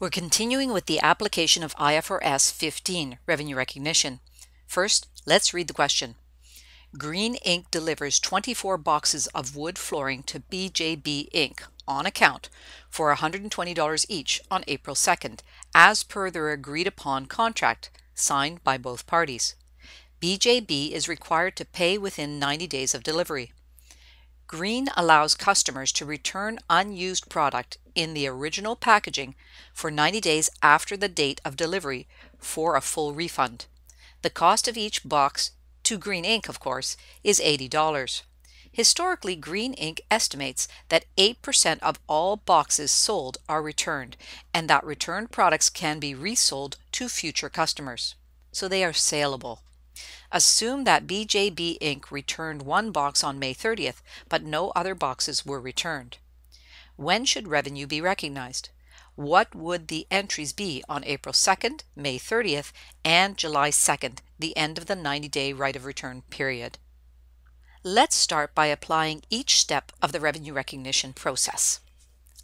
We're continuing with the application of IFRS 15, revenue recognition. First, let's read the question. Green Ink delivers 24 boxes of wood flooring to BJB Inc. on account for $120 each on April 2nd, as per their agreed upon contract signed by both parties. BJB is required to pay within 90 days of delivery. Green allows customers to return unused product in the original packaging for 90 days after the date of delivery for a full refund. The cost of each box, to Green Ink of course, is $80. Historically, Green Ink estimates that 8% of all boxes sold are returned and that returned products can be resold to future customers. So they are saleable. Assume that BJB Inc. returned one box on May 30th, but no other boxes were returned. When should revenue be recognized? What would the entries be on April 2nd, May 30th, and July 2nd, the end of the 90 day right of return period? Let's start by applying each step of the revenue recognition process.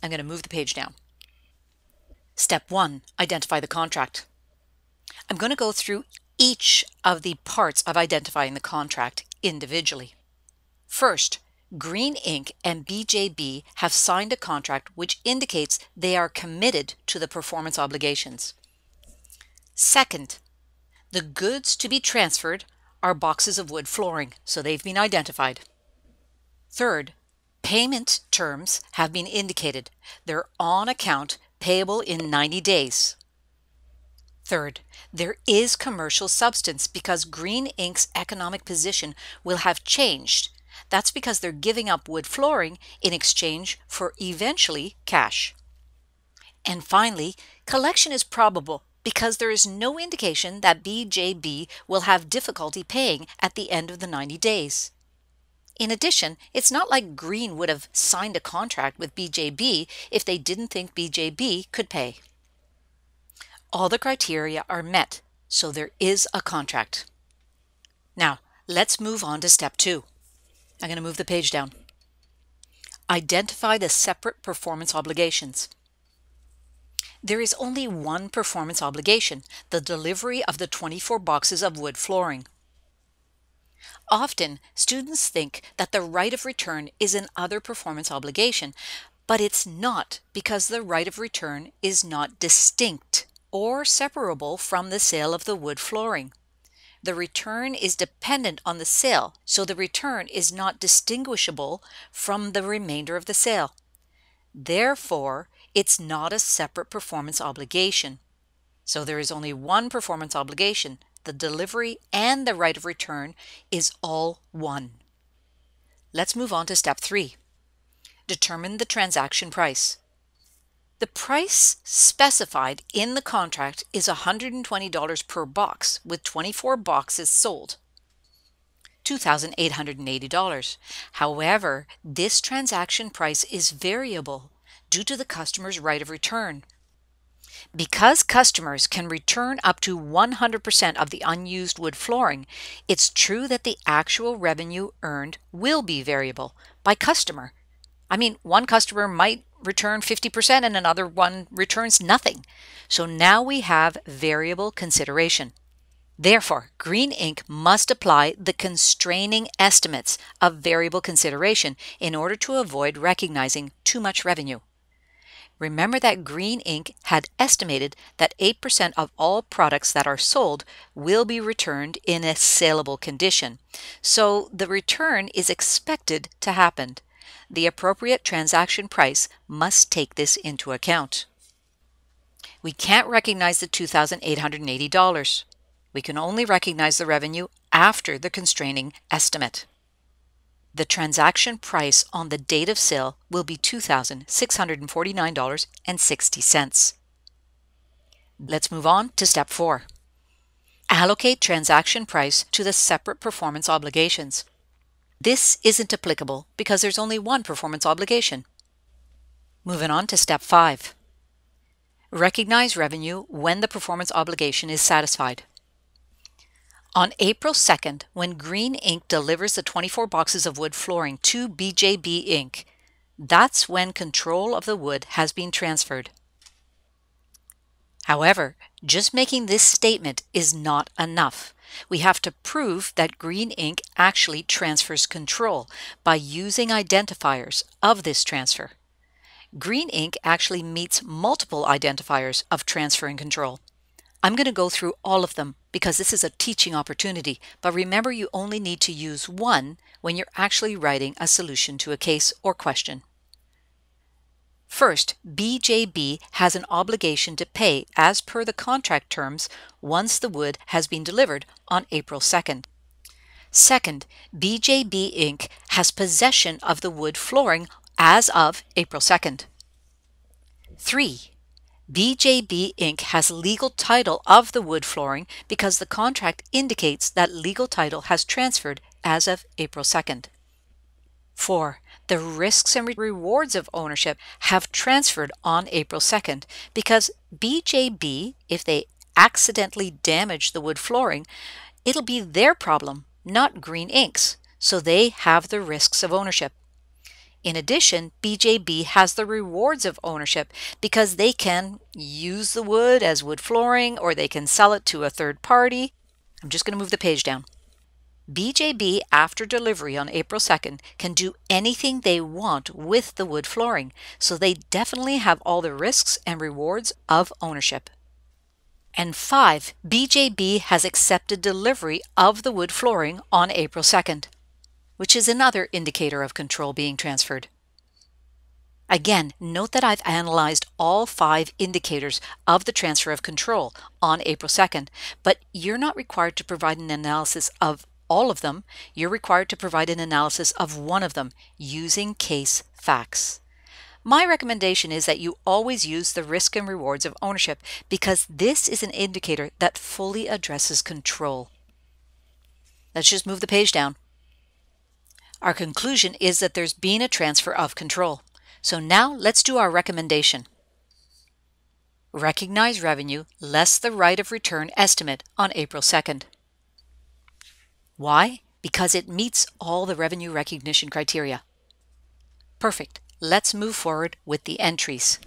I'm going to move the page down. Step 1 Identify the contract. I'm going to go through each of the parts of identifying the contract individually. First, Green Ink and BJB have signed a contract which indicates they are committed to the performance obligations. Second, the goods to be transferred are boxes of wood flooring, so they've been identified. Third, payment terms have been indicated. They're on account payable in 90 days. Third, there is commercial substance because Green Ink's economic position will have changed. That's because they're giving up wood flooring in exchange for eventually cash. And finally, collection is probable because there is no indication that BJB will have difficulty paying at the end of the 90 days. In addition, it's not like Green would have signed a contract with BJB if they didn't think BJB could pay. All the criteria are met, so there is a contract. Now, let's move on to step two. I'm going to move the page down. Identify the separate performance obligations. There is only one performance obligation, the delivery of the 24 boxes of wood flooring. Often, students think that the right of return is an other performance obligation, but it's not because the right of return is not distinct or separable from the sale of the wood flooring. The return is dependent on the sale, so the return is not distinguishable from the remainder of the sale. Therefore, it's not a separate performance obligation. So there is only one performance obligation. The delivery and the right of return is all one. Let's move on to step three. Determine the transaction price. The price specified in the contract is $120 per box with 24 boxes sold. $2,880. However, this transaction price is variable due to the customer's right of return. Because customers can return up to 100% of the unused wood flooring, it's true that the actual revenue earned will be variable by customer. I mean, one customer might return 50% and another one returns nothing. So now we have variable consideration. Therefore, Green Ink must apply the constraining estimates of variable consideration in order to avoid recognizing too much revenue. Remember that Green Ink had estimated that 8% of all products that are sold will be returned in a saleable condition. So the return is expected to happen the appropriate transaction price must take this into account. We can't recognize the $2,880. We can only recognize the revenue after the constraining estimate. The transaction price on the date of sale will be $2,649.60. Let's move on to step four. Allocate transaction price to the separate performance obligations. This isn't applicable because there's only one performance obligation. Moving on to step 5. Recognize revenue when the performance obligation is satisfied. On April 2nd, when Green Ink delivers the 24 boxes of wood flooring to BJB Inc., that's when control of the wood has been transferred. However, just making this statement is not enough. We have to prove that Green Ink actually transfers control by using identifiers of this transfer. Green Ink actually meets multiple identifiers of transferring control. I'm going to go through all of them because this is a teaching opportunity, but remember you only need to use one when you're actually writing a solution to a case or question. First, BJB has an obligation to pay as per the contract terms once the wood has been delivered on April 2nd. Second, BJB Inc. has possession of the wood flooring as of April 2nd. 3. BJB Inc. has legal title of the wood flooring because the contract indicates that legal title has transferred as of April 2nd. 4. The risks and rewards of ownership have transferred on April 2nd because BJB, if they accidentally damage the wood flooring, it'll be their problem, not Green Ink's, so they have the risks of ownership. In addition, BJB has the rewards of ownership because they can use the wood as wood flooring or they can sell it to a third party. I'm just going to move the page down. BJB, after delivery on April 2nd, can do anything they want with the wood flooring, so they definitely have all the risks and rewards of ownership. And 5. BJB has accepted delivery of the wood flooring on April 2nd which is another indicator of control being transferred. Again, note that I've analyzed all five indicators of the transfer of control on April 2nd, but you're not required to provide an analysis of all of them. You're required to provide an analysis of one of them using case facts. My recommendation is that you always use the risk and rewards of ownership because this is an indicator that fully addresses control. Let's just move the page down. Our conclusion is that there's been a transfer of control. So now let's do our recommendation. Recognize revenue less the right of return estimate on April 2nd. Why? Because it meets all the revenue recognition criteria. Perfect. Let's move forward with the entries.